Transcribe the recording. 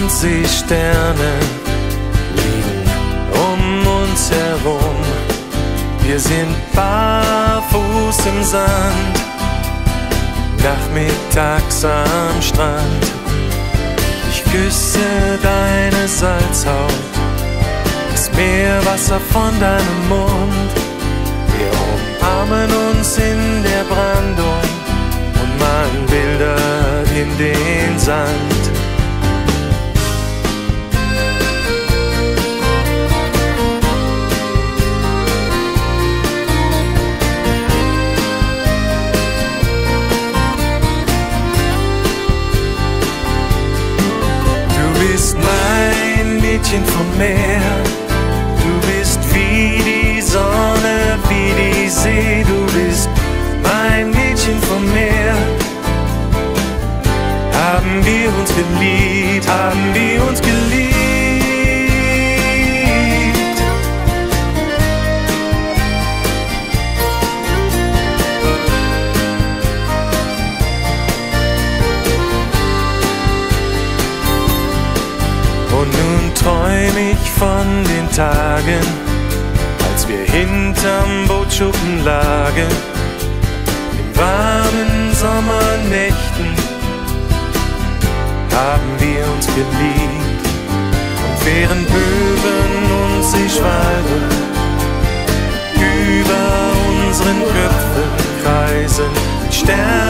und Seesterne liegen um uns herum. Wir sind barfuß im Sand, nachmittags am Strand. Ich küsse deine Salzhaut, das Meerwasser von deinem Mund. Wir umarmen uns in der Brandung und malen Bilder in den Sand. Mädchen vom Meer. Du bist wie die Sonne, wie die See. Du bist mein Mädchen vom Meer. Haben wir uns geliebt, haben wir uns geliebt. Und nun träum ich von den Tagen, als wir hinterm Bootschuppen lagen, in warmen Sommernächten haben wir uns geliebt. Und während Böwen und Seeschwalben über unseren Köpfen kreisen, Sterne